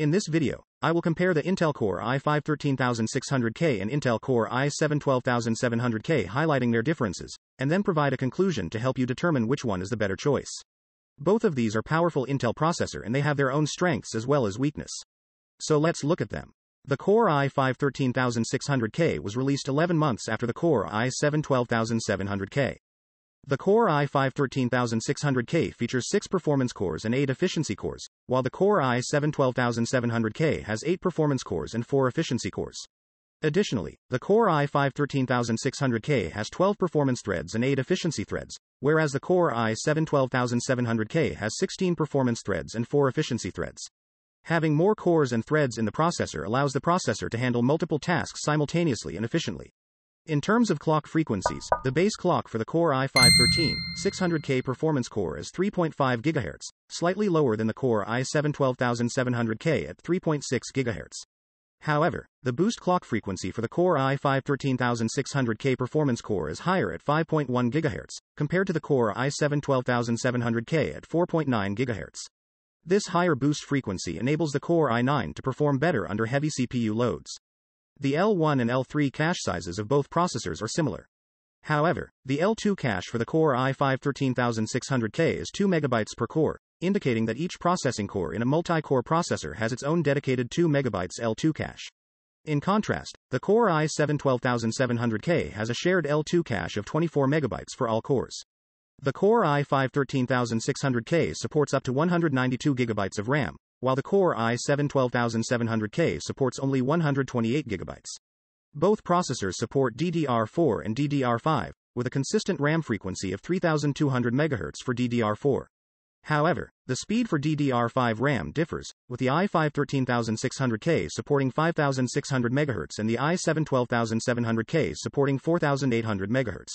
In this video, I will compare the Intel Core i5-13600K and Intel Core i7-12700K highlighting their differences, and then provide a conclusion to help you determine which one is the better choice. Both of these are powerful Intel processor and they have their own strengths as well as weakness. So let's look at them. The Core i5-13600K was released 11 months after the Core i7-12700K. The Core i5-13600K features 6 performance cores and 8 efficiency cores, while the Core i7-12700K has 8 performance cores and 4 efficiency cores. Additionally, the Core i5-13600K has 12 performance threads and 8 efficiency threads, whereas the Core i7-12700K has 16 performance threads and 4 efficiency threads. Having more cores and threads in the processor allows the processor to handle multiple tasks simultaneously and efficiently. In terms of clock frequencies, the base clock for the Core i5-13 600K performance core is 3.5 GHz, slightly lower than the Core i7-12700K at 3.6 GHz. However, the boost clock frequency for the Core i5-13600K performance core is higher at 5.1 GHz, compared to the Core i7-12700K at 4.9 GHz. This higher boost frequency enables the Core i9 to perform better under heavy CPU loads. The L1 and L3 cache sizes of both processors are similar. However, the L2 cache for the Core i5-13600K is 2 MB per core, indicating that each processing core in a multi-core processor has its own dedicated 2 MB L2 cache. In contrast, the Core i7-12700K has a shared L2 cache of 24 MB for all cores. The Core i5-13600K supports up to 192 GB of RAM, while the Core i7-12700K supports only 128 GB. Both processors support DDR4 and DDR5, with a consistent RAM frequency of 3200 MHz for DDR4. However, the speed for DDR5 RAM differs, with the i5-13600K supporting 5600 MHz and the i7-12700K supporting 4800 MHz.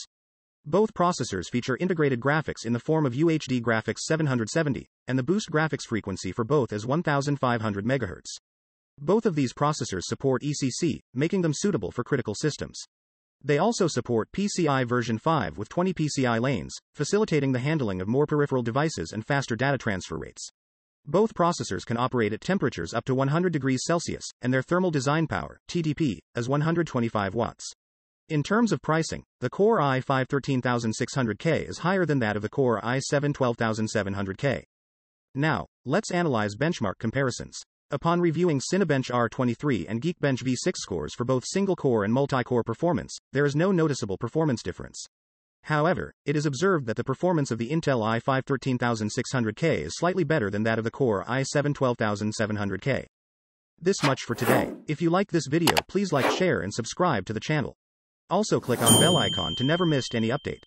Both processors feature integrated graphics in the form of UHD Graphics 770, and the boost graphics frequency for both is 1500 MHz. Both of these processors support ECC, making them suitable for critical systems. They also support PCI version 5 with 20 PCI lanes, facilitating the handling of more peripheral devices and faster data transfer rates. Both processors can operate at temperatures up to 100 degrees Celsius, and their thermal design power, TDP, is 125 watts. In terms of pricing, the Core i5-13600K is higher than that of the Core i7-12700K. Now, let's analyze benchmark comparisons. Upon reviewing Cinebench R23 and Geekbench V6 scores for both single-core and multi-core performance, there is no noticeable performance difference. However, it is observed that the performance of the Intel i5-13600K is slightly better than that of the Core i7-12700K. This much for today. If you like this video please like share and subscribe to the channel. Also click on bell icon to never miss any update.